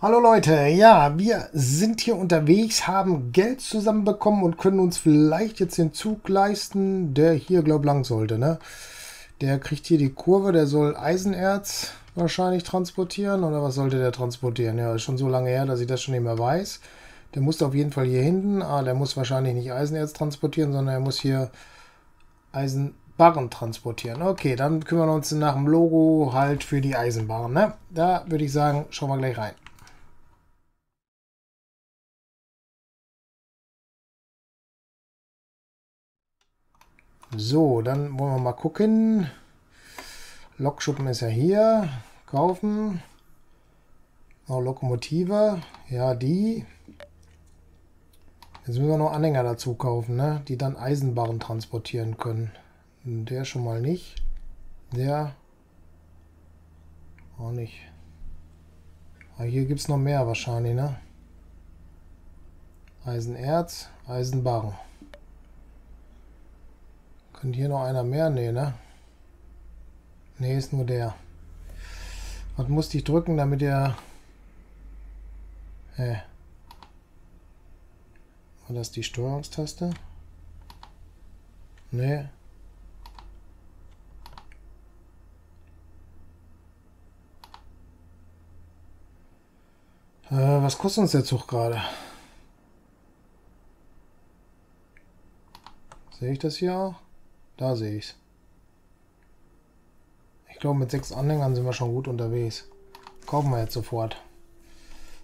Hallo Leute, ja, wir sind hier unterwegs, haben Geld zusammenbekommen und können uns vielleicht jetzt den Zug leisten, der hier, glaube ich, lang sollte, ne? Der kriegt hier die Kurve, der soll Eisenerz wahrscheinlich transportieren, oder was sollte der transportieren? Ja, ist schon so lange her, dass ich das schon nicht mehr weiß. Der muss auf jeden Fall hier hinten, ah, der muss wahrscheinlich nicht Eisenerz transportieren, sondern er muss hier Eisenbarren transportieren. Okay, dann kümmern wir uns nach dem Logo halt für die Eisenbarren, ne? Da würde ich sagen, schauen wir gleich rein. So, dann wollen wir mal gucken. Lokschuppen ist ja hier. Kaufen. Oh, Lokomotive. Ja, die. Jetzt müssen wir noch Anhänger dazu kaufen, ne? die dann Eisenbarren transportieren können. Der schon mal nicht. Der auch nicht. Aber hier gibt es noch mehr wahrscheinlich, ne? Eisenerz, Eisenbarren. Könnte hier noch einer mehr? Nee, ne? Nee, ist nur der. Was musste ich drücken, damit er... Hä? War das die Steuerungstaste? Nee. Äh, was kostet uns der Zug gerade? Sehe ich das hier auch? Da sehe ich es. Ich glaube, mit sechs Anhängern sind wir schon gut unterwegs. Kaufen wir jetzt sofort.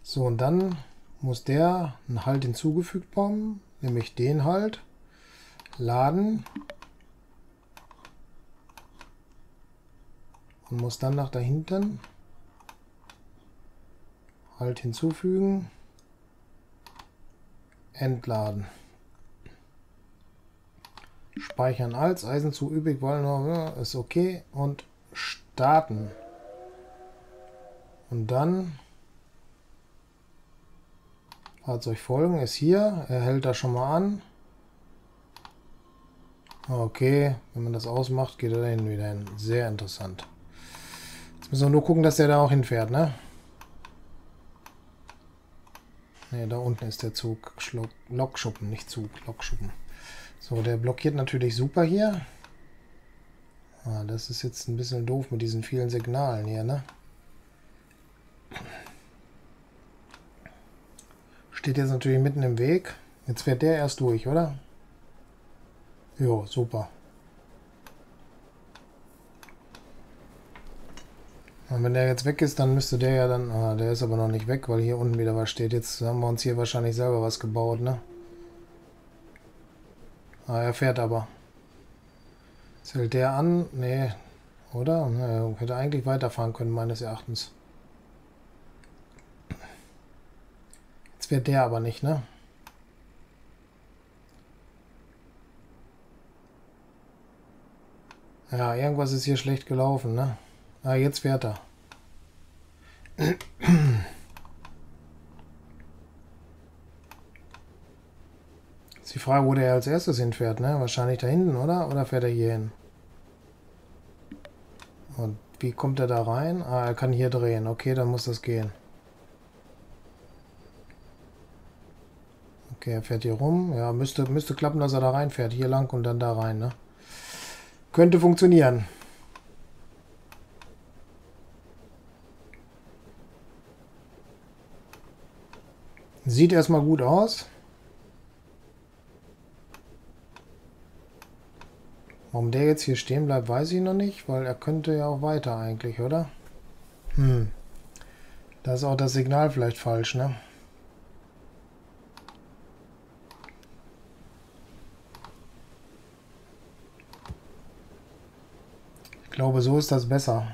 So, und dann muss der einen Halt hinzugefügt bekommen, nämlich den Halt. Laden. Und muss dann nach da hinten Halt hinzufügen. Entladen. Speichern als, Eisen zu übrig, wollen ist okay. Und starten. Und dann Fahrzeug folgen ist hier. Er hält das schon mal an. Okay, wenn man das ausmacht, geht er dahin wieder hin. Sehr interessant. Jetzt müssen wir nur gucken, dass der da auch hinfährt, ne? Ne, da unten ist der Zug. Lokschuppen, nicht Zug, Lokschuppen. So, der blockiert natürlich super hier. Ah, das ist jetzt ein bisschen doof mit diesen vielen Signalen hier, ne? Steht jetzt natürlich mitten im Weg. Jetzt fährt der erst durch, oder? Jo, super. Und wenn der jetzt weg ist, dann müsste der ja dann... Ah, der ist aber noch nicht weg, weil hier unten wieder was steht. Jetzt haben wir uns hier wahrscheinlich selber was gebaut, ne? Ah, er fährt aber. Zählt der an? Nee. Oder? Er hätte eigentlich weiterfahren können, meines Erachtens. Jetzt fährt der aber nicht, ne? Ja, irgendwas ist hier schlecht gelaufen, ne? Ah, jetzt fährt er. Die Frage, wo der als erstes hinfährt, ne? Wahrscheinlich da hinten, oder? Oder fährt er hier hin? Und wie kommt er da rein? Ah, er kann hier drehen. Okay, dann muss das gehen. Okay, er fährt hier rum. Ja, müsste, müsste klappen, dass er da reinfährt. Hier lang und dann da rein, ne? Könnte funktionieren. Sieht erstmal gut aus. Warum der jetzt hier stehen bleibt, weiß ich noch nicht, weil er könnte ja auch weiter eigentlich, oder? Hm. Da ist auch das Signal vielleicht falsch, ne? Ich glaube, so ist das besser.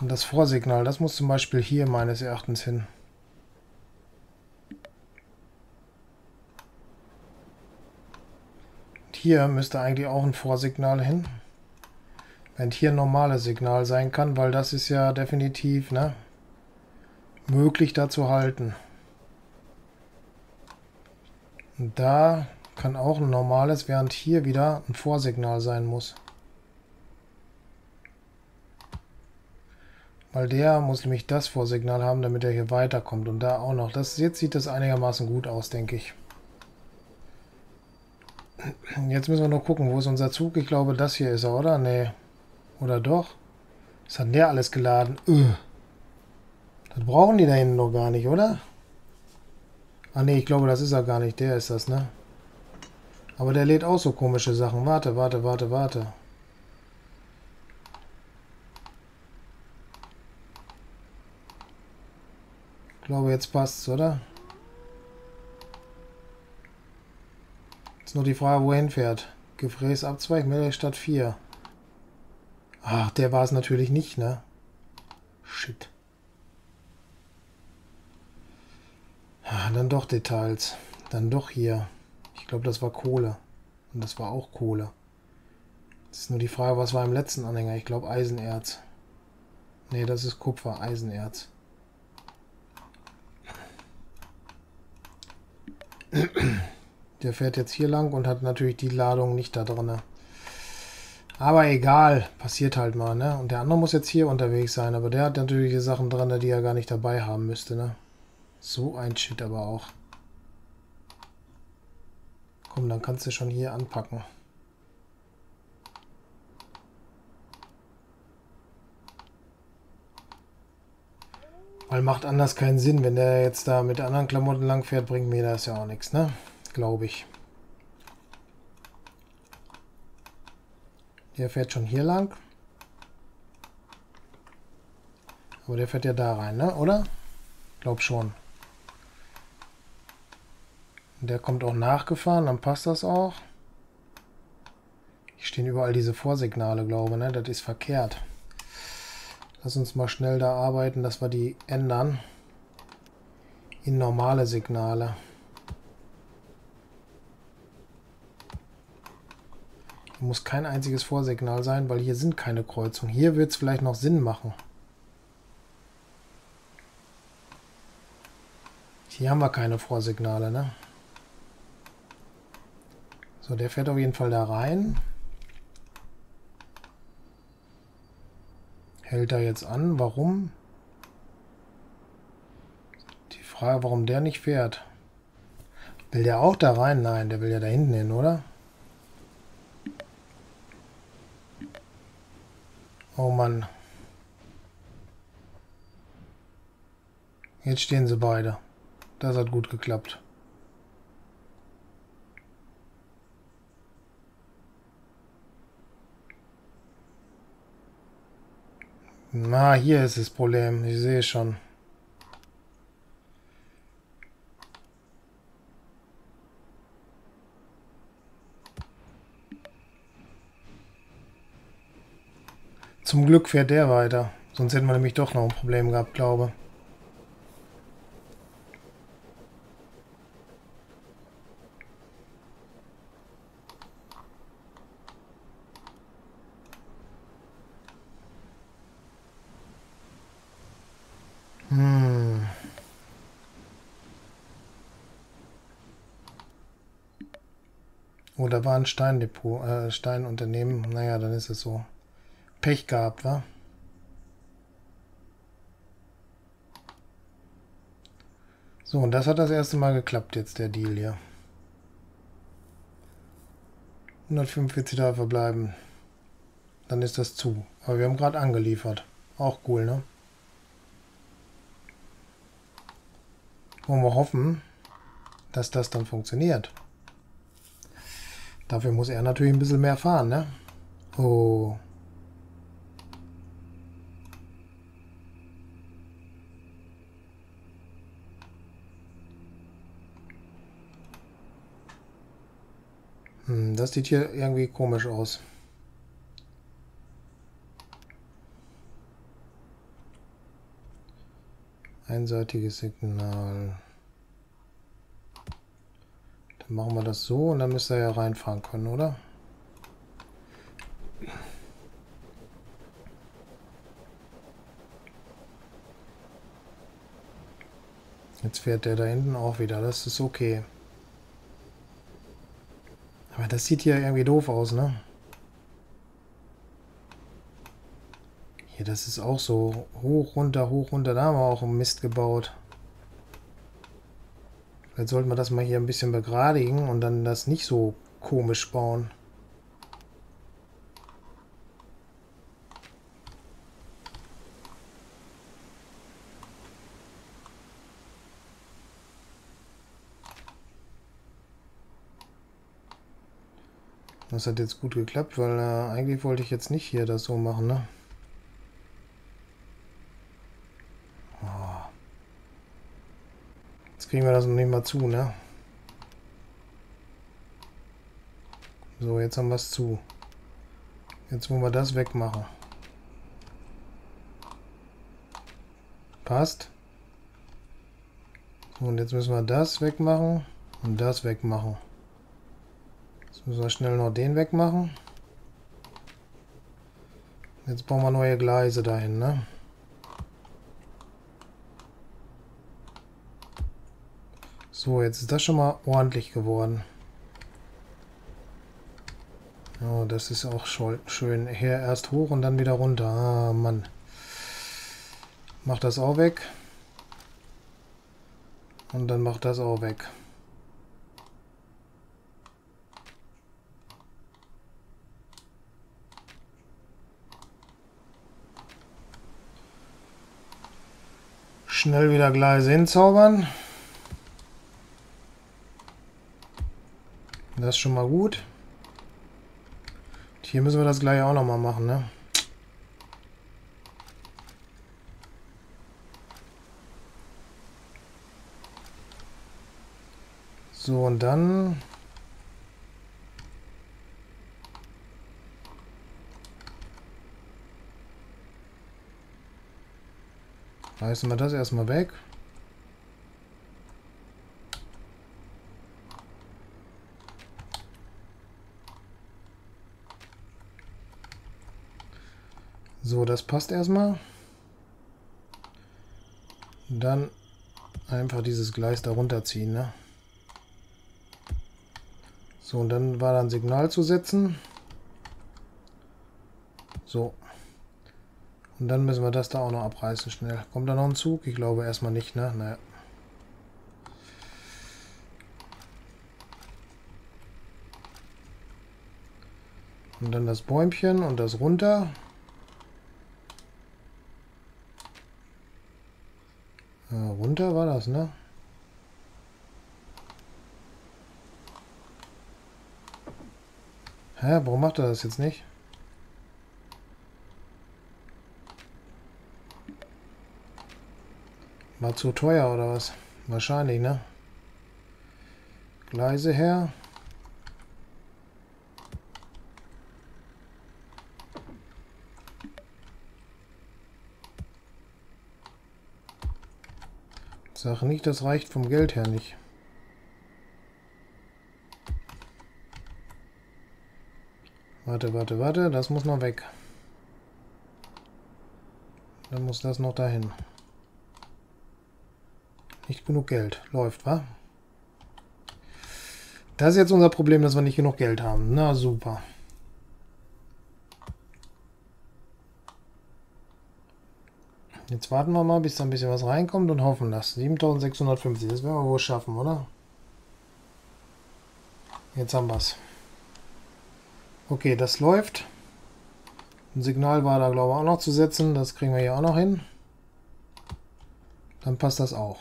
Und das Vorsignal, das muss zum Beispiel hier meines Erachtens hin. Hier müsste eigentlich auch ein Vorsignal hin. Wenn hier ein normales Signal sein kann, weil das ist ja definitiv ne, möglich da zu halten. Und da kann auch ein normales, während hier wieder ein Vorsignal sein muss. Weil der muss nämlich das Vorsignal haben, damit er hier weiterkommt. Und da auch noch. Das, jetzt sieht das einigermaßen gut aus, denke ich. Jetzt müssen wir noch gucken, wo ist unser Zug? Ich glaube, das hier ist er, oder? Nee. Oder doch? Was hat der alles geladen? Ugh. Das brauchen die da hinten noch gar nicht, oder? Ah ne, ich glaube, das ist er gar nicht. Der ist das, ne? Aber der lädt auch so komische Sachen. Warte, warte, warte, warte. Ich glaube, jetzt passt's, oder? Jetzt nur die Frage, wohin fährt. Gefräß Abzweig, Stadt 4. Ach, der war es natürlich nicht, ne? Shit. Ah, dann doch Details. Dann doch hier. Ich glaube, das war Kohle. Und das war auch Kohle. Das ist nur die Frage, was war im letzten Anhänger? Ich glaube Eisenerz. Ne, das ist Kupfer, Eisenerz. Der fährt jetzt hier lang und hat natürlich die Ladung nicht da drin. Aber egal, passiert halt mal, ne? Und der andere muss jetzt hier unterwegs sein, aber der hat natürlich die Sachen drin, die er gar nicht dabei haben müsste, ne? So ein Shit aber auch. Komm, dann kannst du schon hier anpacken. Weil macht anders keinen Sinn. Wenn der jetzt da mit anderen Klamotten lang fährt, bringt mir das ja auch nichts, ne? Glaube ich. Der fährt schon hier lang. Aber der fährt ja da rein, ne? Oder? Glaub schon. Der kommt auch nachgefahren, dann passt das auch. Hier stehen überall diese Vorsignale, glaube ich. Ne? Das ist verkehrt. Lass uns mal schnell da arbeiten, dass wir die ändern. In normale Signale. Muss kein einziges Vorsignal sein, weil hier sind keine Kreuzungen. Hier wird es vielleicht noch Sinn machen. Hier haben wir keine Vorsignale, ne? So, der fährt auf jeden Fall da rein. Hält er jetzt an. Warum? Die Frage, warum der nicht fährt. Will der auch da rein? Nein, der will ja da hinten hin, oder? Oh Mann. Jetzt stehen sie beide. Das hat gut geklappt. Na, hier ist das Problem. Ich sehe schon. Zum Glück fährt der weiter. Sonst hätten wir nämlich doch noch ein Problem gehabt, glaube ich. Oh, da war ein Steindepot, äh, Steinunternehmen. Naja, dann ist es so. Pech gehabt, wa? So, und das hat das erste Mal geklappt jetzt, der Deal hier. 145 Tage verbleiben. Dann ist das zu. Aber wir haben gerade angeliefert. Auch cool, ne? Wollen wir hoffen, dass das dann funktioniert. Dafür muss er natürlich ein bisschen mehr fahren, ne? Oh. Hm, das sieht hier irgendwie komisch aus. Einseitiges Signal. Dann machen wir das so und dann müsste er ja reinfahren können, oder? Jetzt fährt der da hinten auch wieder. Das ist okay. Aber das sieht hier irgendwie doof aus, ne? Hier, das ist auch so hoch, runter, hoch, runter. Da haben wir auch Mist gebaut. Vielleicht sollten wir das mal hier ein bisschen begradigen und dann das nicht so komisch bauen. Das hat jetzt gut geklappt, weil äh, eigentlich wollte ich jetzt nicht hier das so machen, ne? Jetzt kriegen wir das noch nicht mal zu, ne? So, jetzt haben wir es zu. Jetzt wollen wir das wegmachen. Passt. So, und jetzt müssen wir das wegmachen und das wegmachen. Jetzt müssen wir schnell noch den wegmachen. Jetzt brauchen wir neue Gleise dahin, ne? So, jetzt ist das schon mal ordentlich geworden. Oh, das ist auch schön. Hier erst hoch und dann wieder runter. Ah, Mann. Mach das auch weg. Und dann mach das auch weg. Schnell wieder Gleise hinzaubern. Das ist schon mal gut. Hier müssen wir das gleich auch noch mal machen, ne? So, und dann... Reißen wir das erstmal weg. So, das passt erstmal. Dann einfach dieses Gleis darunter ziehen. Ne? So, und dann war da ein Signal zu setzen. So. Und dann müssen wir das da auch noch abreißen schnell. Kommt da noch ein Zug? Ich glaube erstmal nicht, ne? Naja. Und dann das Bäumchen und das runter. Ja, runter war das, ne? Hä, warum macht er das jetzt nicht? War zu teuer oder was? Wahrscheinlich, ne? Gleise her. Sag nicht, das reicht vom Geld her nicht. Warte, warte, warte, das muss noch weg. Dann muss das noch dahin. Nicht genug Geld. Läuft, wa? Das ist jetzt unser Problem, dass wir nicht genug Geld haben. Na, super. Jetzt warten wir mal, bis da ein bisschen was reinkommt und hoffen das. 7650, das werden wir wohl schaffen, oder? Jetzt haben wir es. Okay, das läuft. Ein Signal war da, glaube ich, auch noch zu setzen. Das kriegen wir hier auch noch hin. Dann passt das auch.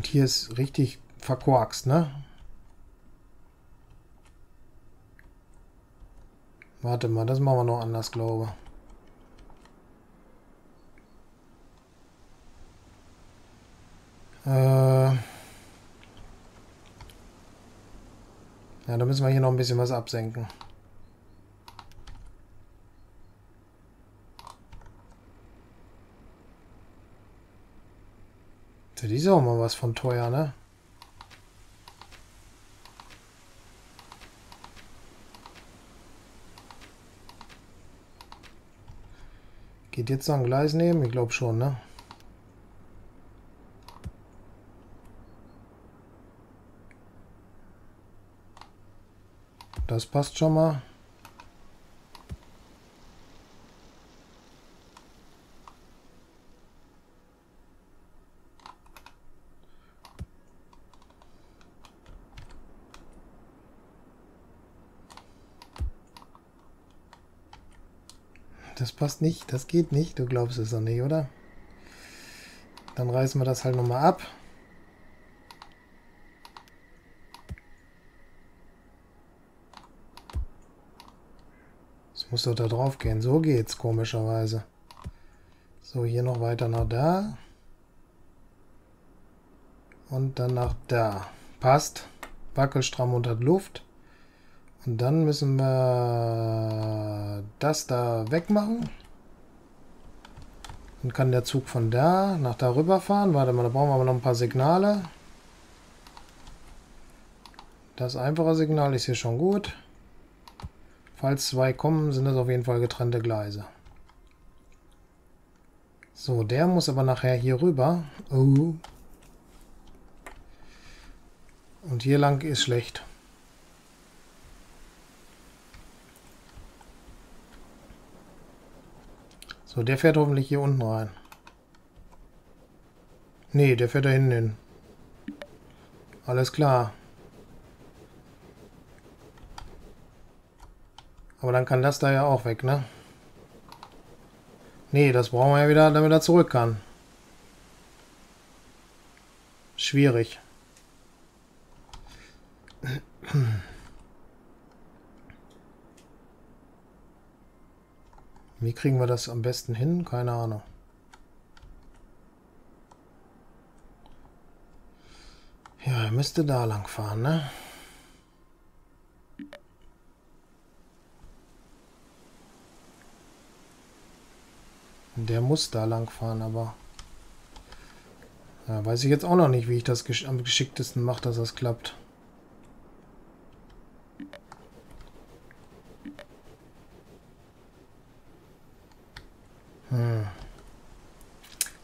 Und hier ist richtig verkorkst, ne? Warte mal, das machen wir noch anders, glaube ich. Äh ja, da müssen wir hier noch ein bisschen was absenken. Das ist auch mal was von teuer, ne? Geht jetzt ein Gleis nehmen? Ich glaube schon, ne? Das passt schon mal. das passt nicht. Das geht nicht. Du glaubst es doch nicht, oder? Dann reißen wir das halt nochmal ab. Das muss doch da drauf gehen. So geht's komischerweise. So, hier noch weiter nach da. Und dann nach da. Passt. Wackelstramm hat Luft. Und dann müssen wir das da wegmachen. Dann kann der Zug von da nach da rüber fahren. Warte mal, da brauchen wir aber noch ein paar Signale. Das einfache Signal ist hier schon gut. Falls zwei kommen, sind das auf jeden Fall getrennte Gleise. So, der muss aber nachher hier rüber. Oh. Und hier lang ist schlecht. So, der fährt hoffentlich hier unten rein. Nee, der fährt da hinten hin. Alles klar. Aber dann kann das da ja auch weg, ne? Nee, das brauchen wir ja wieder, damit er zurück kann. Schwierig. Kriegen wir das am besten hin? Keine Ahnung. Ja, er müsste da lang fahren, ne? Der muss da lang fahren, aber... Ja, weiß ich jetzt auch noch nicht, wie ich das gesch am geschicktesten mache, dass das klappt.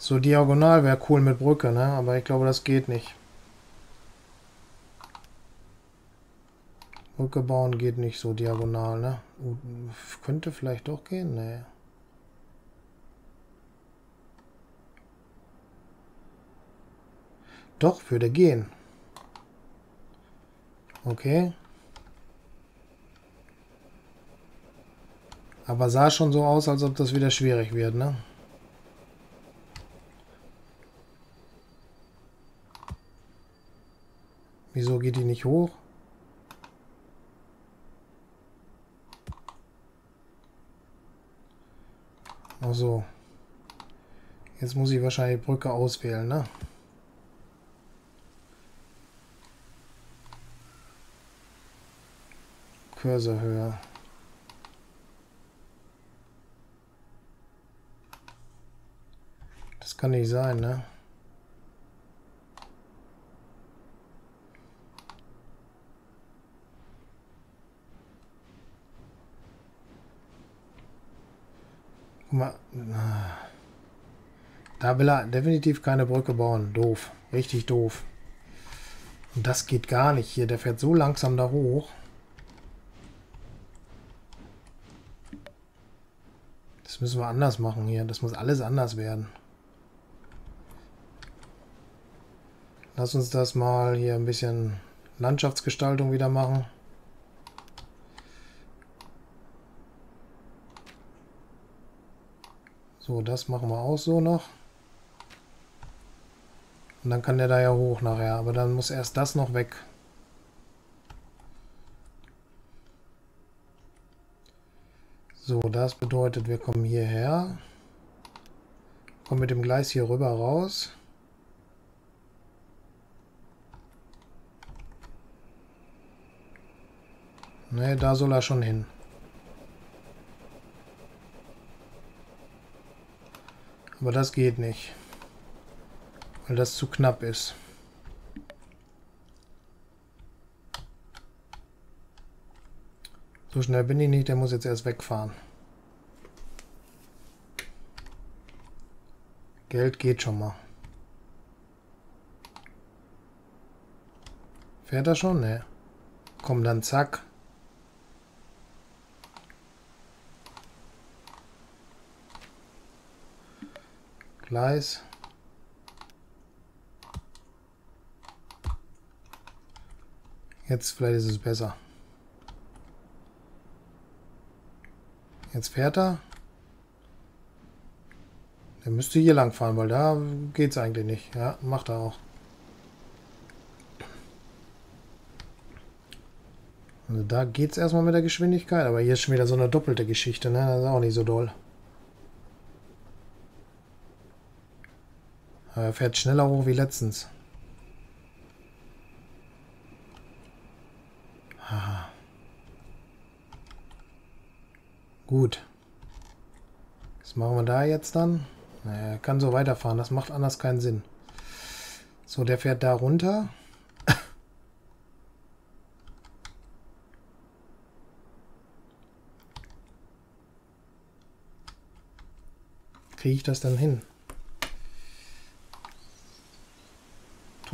So diagonal wäre cool mit Brücke, ne? Aber ich glaube, das geht nicht. Brücke bauen geht nicht so diagonal, ne? Könnte vielleicht doch gehen, ne? Doch, würde gehen. Okay. Aber sah schon so aus, als ob das wieder schwierig wird, ne? Wieso geht die nicht hoch? Ach so. Jetzt muss ich wahrscheinlich Brücke auswählen, ne? Cursor höher. Das kann nicht sein, ne? Da will er definitiv keine Brücke bauen. Doof. Richtig doof. Und das geht gar nicht hier. Der fährt so langsam da hoch. Das müssen wir anders machen hier. Das muss alles anders werden. Lass uns das mal hier ein bisschen Landschaftsgestaltung wieder machen. So, das machen wir auch so noch. Und dann kann der da ja hoch nachher. Aber dann muss erst das noch weg. So, das bedeutet, wir kommen hierher. Kommen mit dem Gleis hier rüber raus. Ne, da soll er schon hin. Aber das geht nicht. Weil das zu knapp ist. So schnell bin ich nicht, der muss jetzt erst wegfahren. Geld geht schon mal. Fährt er schon? Ne. Komm, dann zack. Gleis. Jetzt vielleicht ist es besser. Jetzt fährt er. Der müsste hier lang fahren, weil da geht es eigentlich nicht. Ja, macht er auch. Also da geht es erstmal mit der Geschwindigkeit, aber hier ist schon wieder so eine doppelte Geschichte, ne? Das ist auch nicht so doll. Er fährt schneller hoch wie letztens. Aha. Gut. Was machen wir da jetzt dann? Er kann so weiterfahren. Das macht anders keinen Sinn. So, der fährt da runter. Kriege ich das dann hin?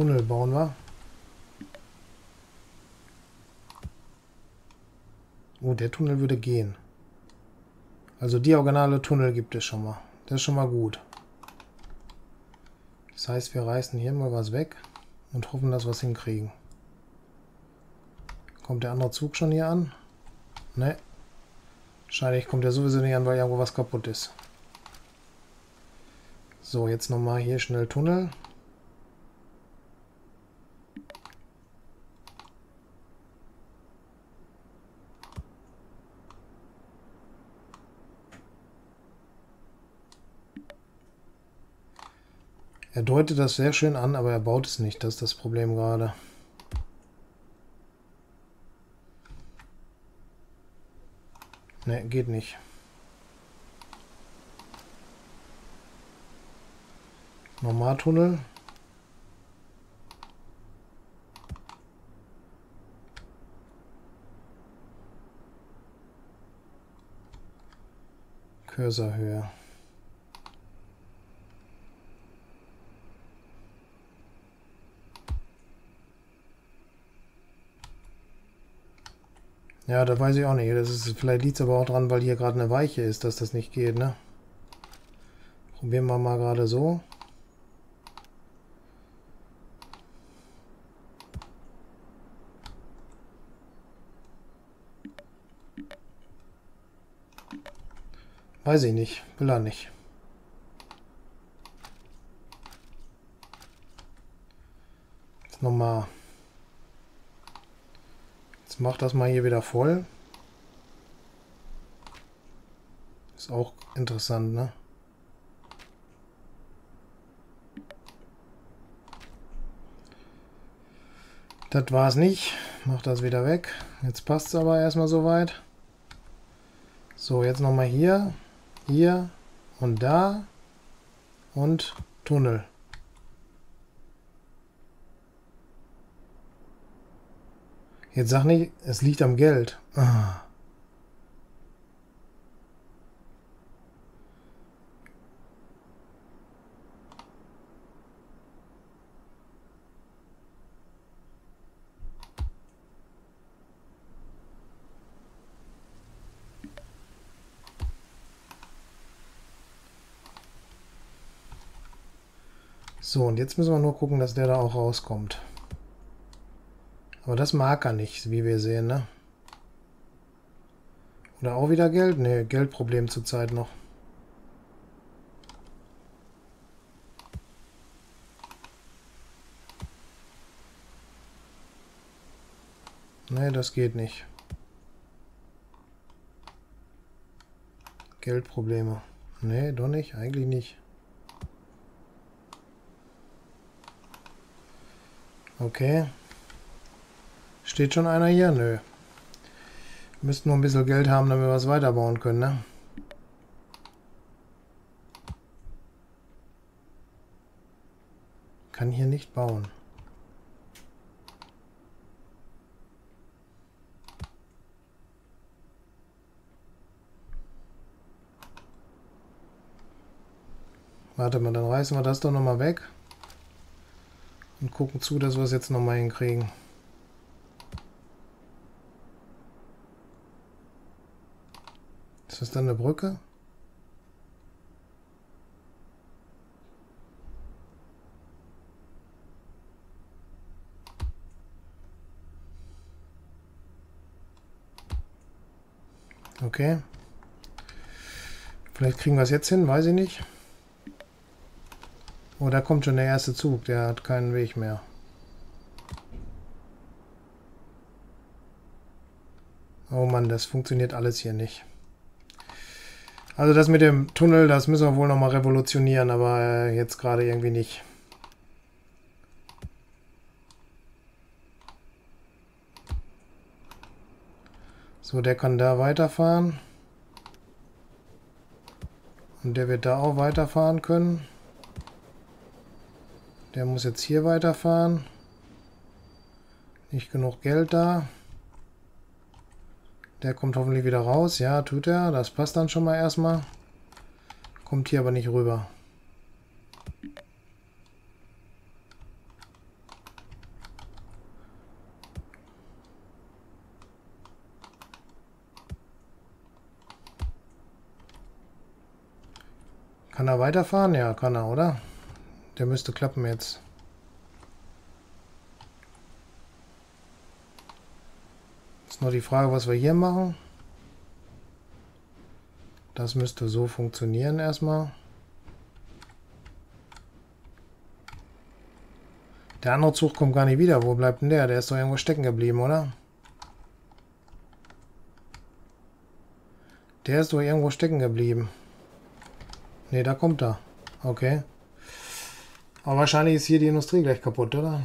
Tunnel bauen wir. Oh, der Tunnel würde gehen. Also diagonale Tunnel gibt es schon mal. Das ist schon mal gut. Das heißt, wir reißen hier mal was weg und hoffen, dass wir es hinkriegen. Kommt der andere Zug schon hier an? Ne. Wahrscheinlich kommt er sowieso nicht an, weil irgendwo was kaputt ist. So, jetzt nochmal hier schnell Tunnel. Er deutet das sehr schön an, aber er baut es nicht. Das ist das Problem gerade. Ne, geht nicht. Normaltunnel. Cursorhöhe. Ja, da weiß ich auch nicht. Das ist, vielleicht liegt es aber auch dran, weil hier gerade eine Weiche ist, dass das nicht geht, ne? Probieren wir mal gerade so. Weiß ich nicht. Will er nicht. Jetzt nochmal. Jetzt mach das mal hier wieder voll. Ist auch interessant, ne? Das war es nicht. Mach das wieder weg. Jetzt passt es aber erstmal soweit. So, jetzt nochmal hier. Hier und da und Tunnel. Jetzt sag nicht, es liegt am Geld. Ah. So, und jetzt müssen wir nur gucken, dass der da auch rauskommt. Aber das mag er nicht, wie wir sehen, ne? Oder auch wieder Geld? Ne, Geldproblem zurzeit noch. Ne, das geht nicht. Geldprobleme. Ne, doch nicht, eigentlich nicht. Okay. Steht schon einer hier? Nö. Müssten nur ein bisschen Geld haben, damit wir was weiterbauen können, ne? Kann hier nicht bauen. Warte mal, dann reißen wir das doch nochmal weg und gucken zu, dass wir es jetzt nochmal hinkriegen. Das dann eine Brücke? Okay. Vielleicht kriegen wir es jetzt hin, weiß ich nicht. Oh, da kommt schon der erste Zug. Der hat keinen Weg mehr. Oh Mann, das funktioniert alles hier nicht. Also das mit dem Tunnel, das müssen wir wohl nochmal revolutionieren, aber äh, jetzt gerade irgendwie nicht. So, der kann da weiterfahren. Und der wird da auch weiterfahren können. Der muss jetzt hier weiterfahren. Nicht genug Geld da. Der kommt hoffentlich wieder raus. Ja, tut er. Das passt dann schon mal erstmal. Kommt hier aber nicht rüber. Kann er weiterfahren? Ja, kann er, oder? Der müsste klappen jetzt. Nur die Frage, was wir hier machen. Das müsste so funktionieren erstmal. Der andere Zug kommt gar nicht wieder. Wo bleibt denn der? Der ist doch irgendwo stecken geblieben, oder? Der ist doch irgendwo stecken geblieben. Ne, da kommt er. Okay. Aber wahrscheinlich ist hier die Industrie gleich kaputt, oder?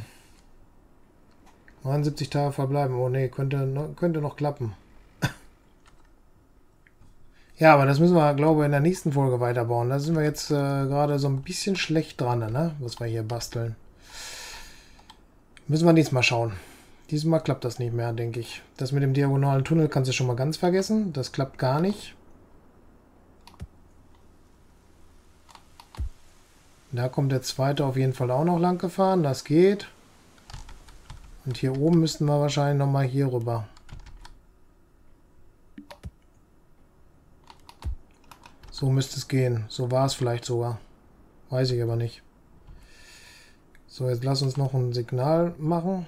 79 Tage verbleiben. Oh ne, könnte, könnte noch klappen. ja, aber das müssen wir, glaube ich, in der nächsten Folge weiterbauen. Da sind wir jetzt äh, gerade so ein bisschen schlecht dran, ne? Was wir hier basteln. Müssen wir nächstes Mal schauen. Diesmal klappt das nicht mehr, denke ich. Das mit dem diagonalen Tunnel kannst du schon mal ganz vergessen. Das klappt gar nicht. Da kommt der zweite auf jeden Fall auch noch lang gefahren. Das geht. Und hier oben müssten wir wahrscheinlich nochmal hier rüber. So müsste es gehen. So war es vielleicht sogar. Weiß ich aber nicht. So, jetzt lass uns noch ein Signal machen.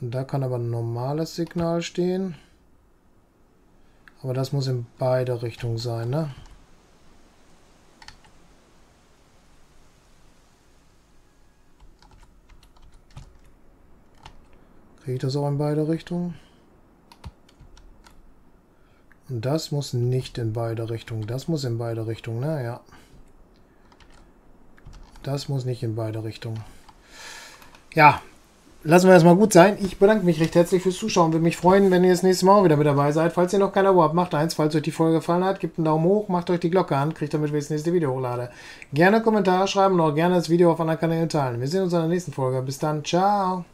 Und da kann aber ein normales Signal stehen. Aber das muss in beide Richtungen sein, ne? Kriege das auch in beide Richtungen? Und das muss nicht in beide Richtungen. Das muss in beide Richtungen, ne? Ja. Das muss nicht in beide Richtungen. Ja, lassen wir erstmal gut sein. Ich bedanke mich recht herzlich fürs Zuschauen. Würde mich freuen, wenn ihr das nächste Mal auch wieder mit dabei seid. Falls ihr noch kein Abo habt, macht eins. Falls euch die Folge gefallen hat, gebt einen Daumen hoch, macht euch die Glocke an, kriegt damit, wenn ich das nächste Video hochlade. Gerne Kommentare schreiben und auch gerne das Video auf anderen Kanälen teilen. Wir sehen uns in der nächsten Folge. Bis dann. Ciao.